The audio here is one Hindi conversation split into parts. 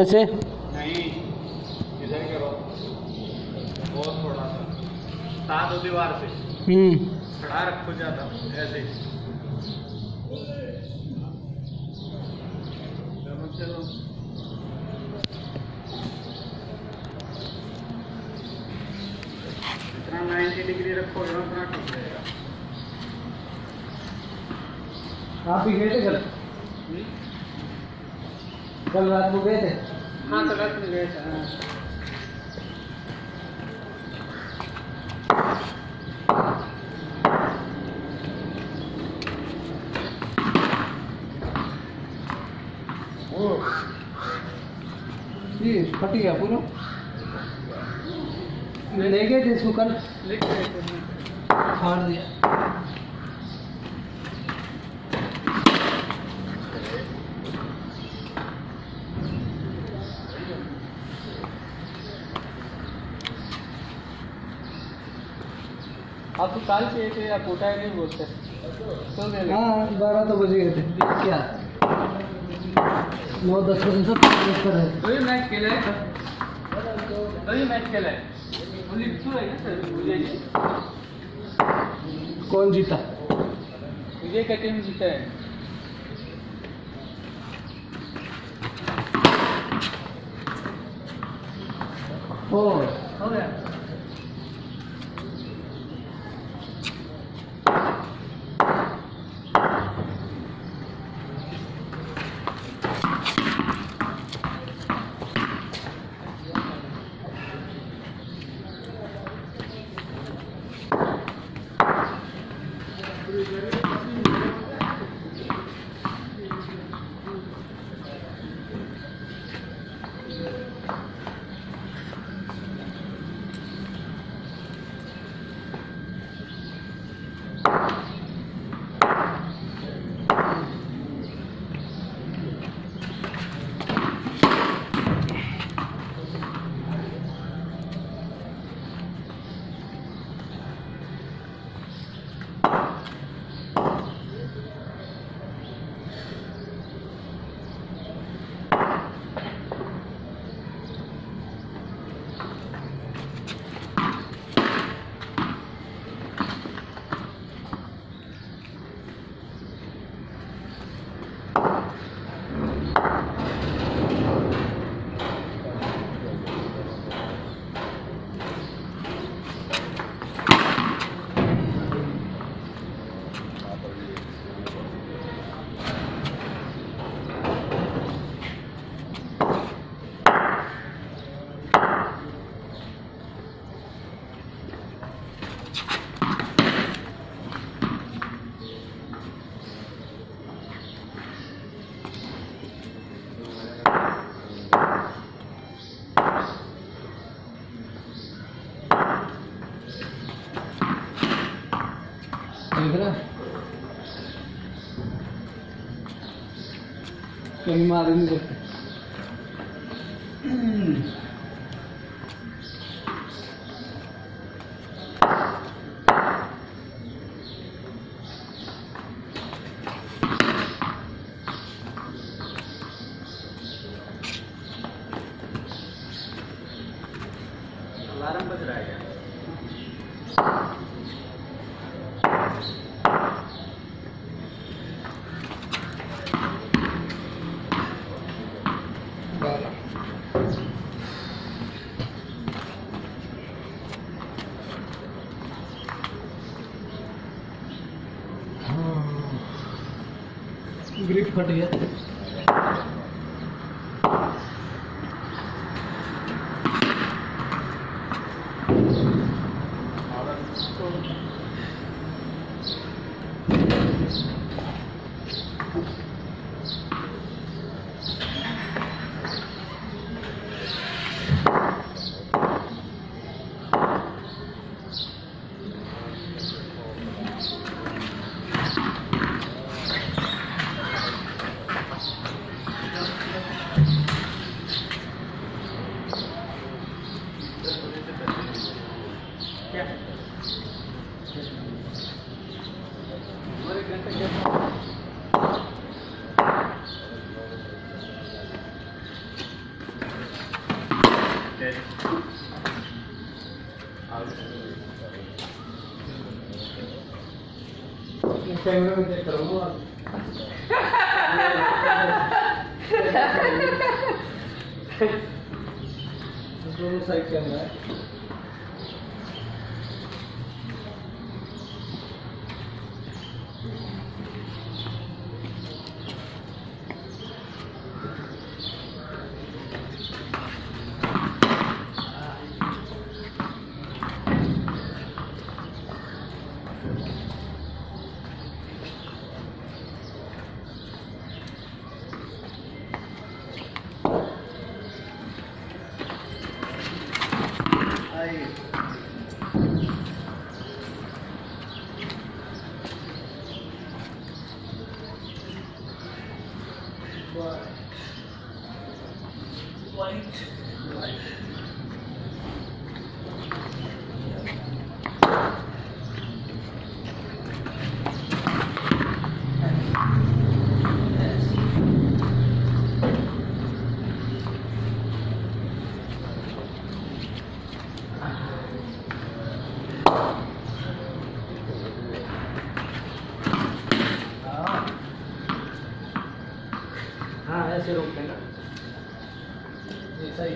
ऐसे नहीं इधर करो। बहुत थोड़ा सा। सात दीवार से हम्म। खड़ा रखो ज़्यादा ऐसे। चलो 90 डिग्री रखोगे उतना ठीक रहेगा आप ही गए थे कल रात को गए थे? हाँ तो रख ले हाँ। जी फट गया पूरा? ले गए थे इसको कल? लिख फाड़ दिया। तो काल थे या कोटा नहीं बोलते। तो ले हाँ बारह तो बजे गए थे क्या? नौ दस कर रहे वही मैच खेला है वही मैच खेला है। तू है कौन जीता? विजय का टीम जीता है। ओ। हो गया। कहीं मारे नहीं सकते अलार्म बज रहा है क्या ग्रिप फट गया क्या और एक घंटे क्या कैमरे में चेक करूँगा दोनों साइड कैमरा है। हाँ ऐसे रोकते हैं ना ऐसा ही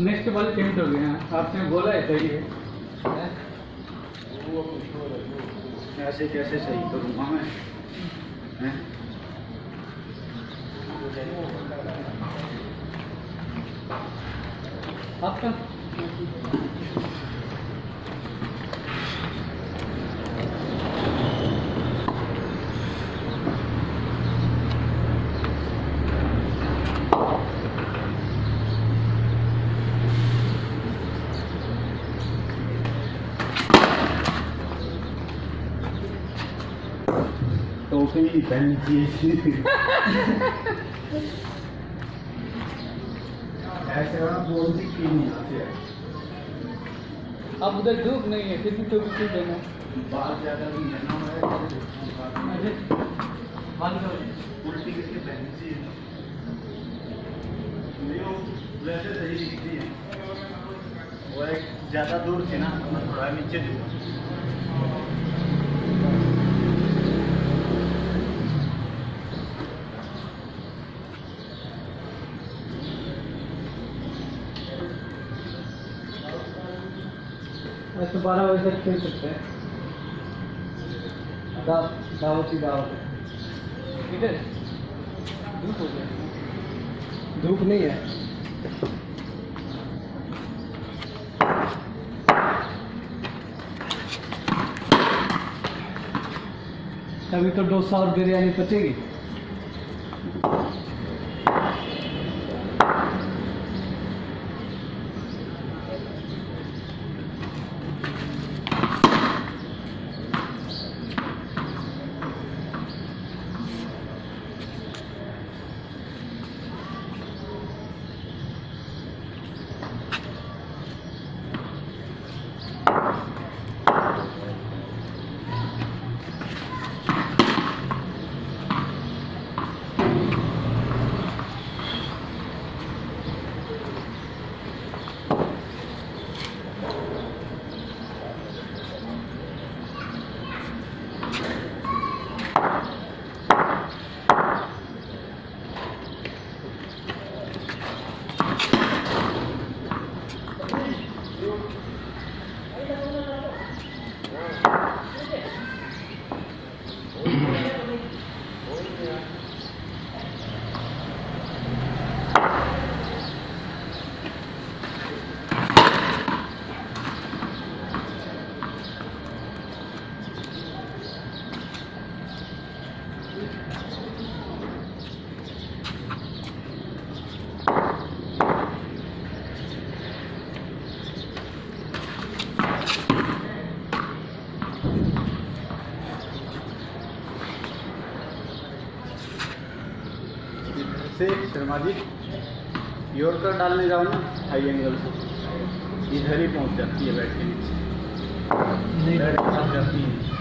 नेक्स्ट वाले पेंट हो गए हैं। आपने बोला है सही है। हैं? ऐसे कैसे सही करूँगा मैं। हैं? आपका टोपी पहननी चाहिए ऐसे वाला बोल दी क्यों नहीं आते अब उधर धूप नहीं है फिर भी टोपी क्यों देना? बाल ज़्यादा भी है ना उल्टी करके पहननी चाहिए। वैसे सही दिखती है वो एक ज़्यादा दूर थी ना तो मैं थोड़ा नीचे दूँगा। ऐसे बारह बजे तक खेल सकते हैं। दावत ही दावत है। इधर। धूप हो गया। धूप नहीं है। अभी तो डोसा और बिरयानी पचेगी। से शर्मा जी योरकर डालने जाओ ना हाई एंगल से। इधर ही पहुँच जाती है बैठ के नीचे। बैठ जाती है।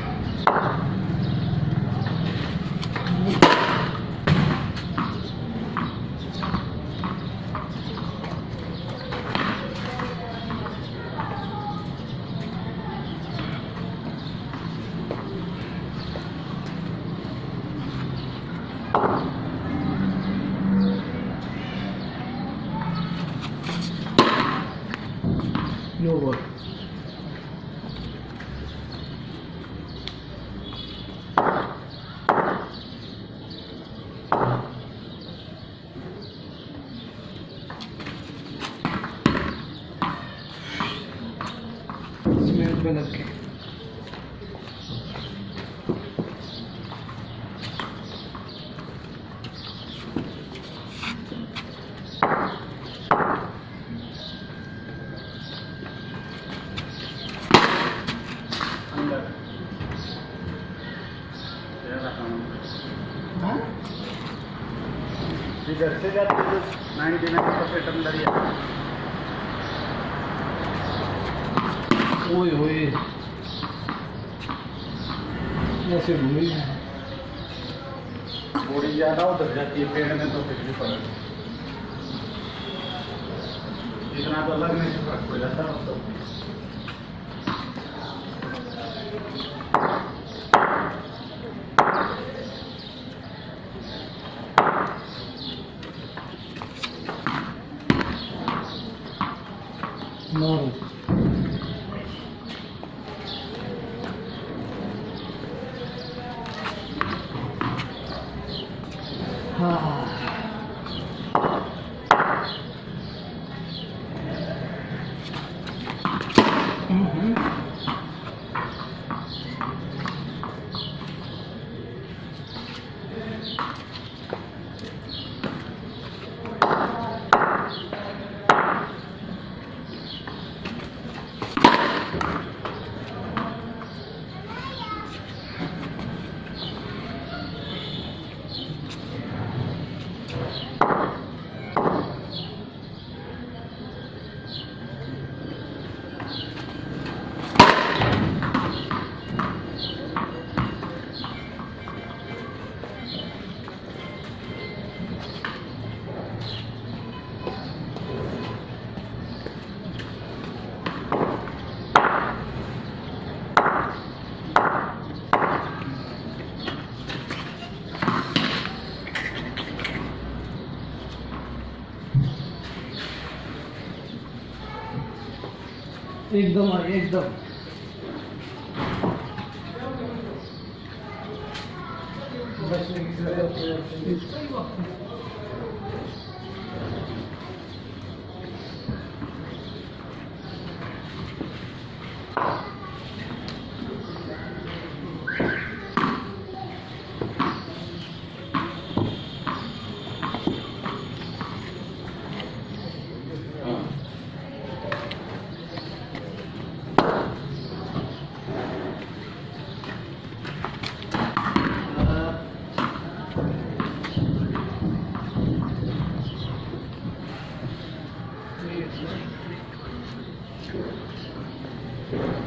एकदम आई एकदम। बचने की ज़रूरत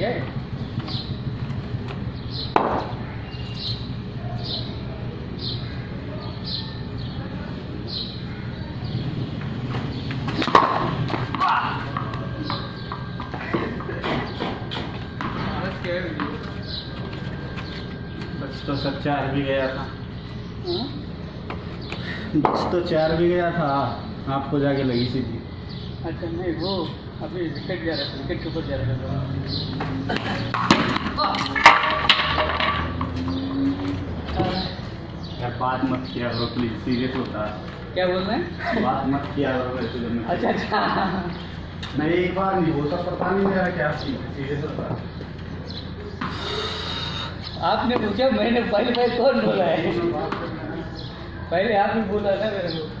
है। बस तो सब चार भी गया था। बस तो चार भी गया था। आपको जाके लगी सी थी अच्छा नहीं वो अभी विकेट जा रहा विकेट के ऊपर जा रहा बात मत किया करो प्लीज़ सीरियस होता है। क्या बोल रहे हैं? बात मत किया करो जब अच्छा अच्छा। नहीं एक बार नहीं होता पता नहीं मेरा क्या सीरियस होता है। आपने पूछा मैंने पहले पहले कौन बोला है? पहले आप ही। बोला था मेरे को।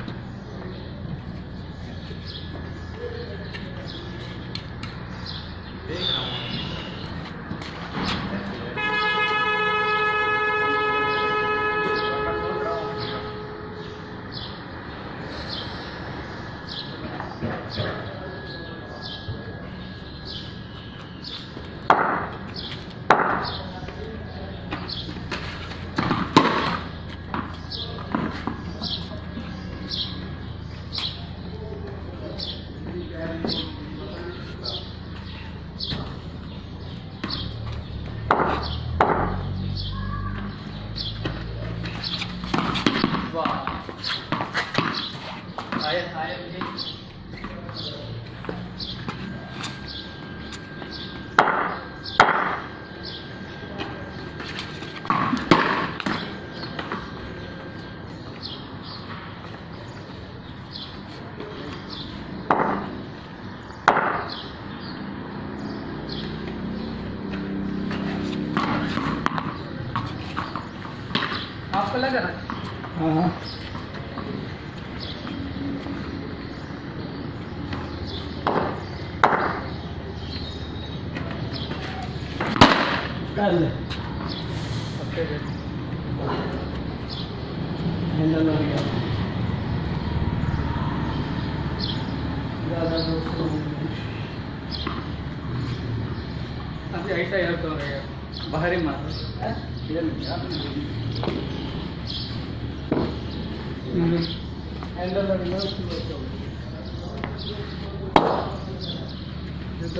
आपको हाँ हाँ। कर ले ओके हैंडल हो गया ज़्यादा दोस्तों अभी ऐसा यार तो रहेगा बाहर ही मार हैं? इधर नहीं आप हैंडल लगना उसमें तो ये तो अच्छे से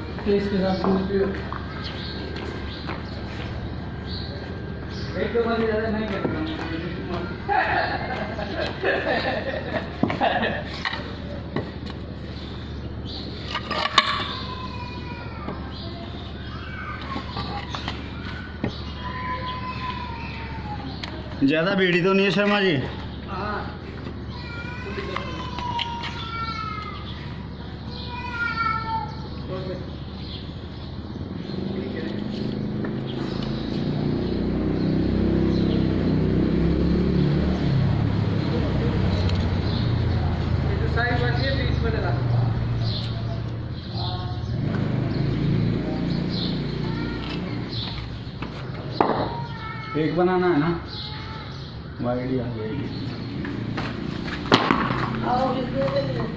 तो इसके साथ एक बार ज़्यादा नहीं करना। ज़्यादा भीड़ी तो नहीं है शर्मा जी हाँ सारी बात ये बीच में लगा एक बनाना है ना? वाइड आ जाएगी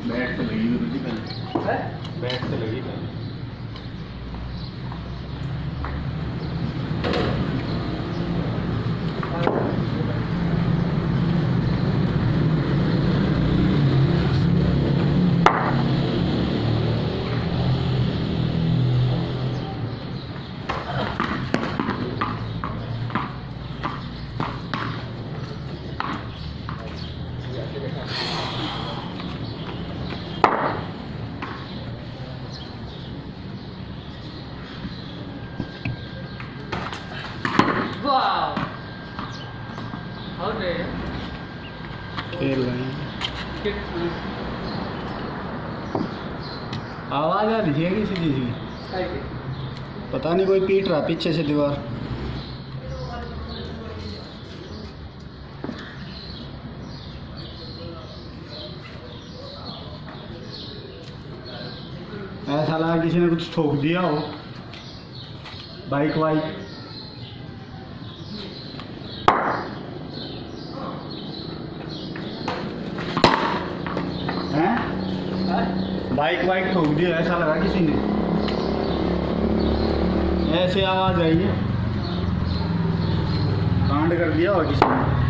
बैट से लगी हुई थी पहले। है? बैट से लगी पहले आवाज़ आ रही है किसी चीज़ की पता नहीं, कोई पीट रहा पीछे से दीवार। ऐसा लगा किसी ने कुछ ठोक दिया हो। बाइक वाइक हैं बाइक ठोक दिया, ऐसा लगा किसी ने। ऐसे आवाज़ आई है। कांड कर दिया और किसी ने।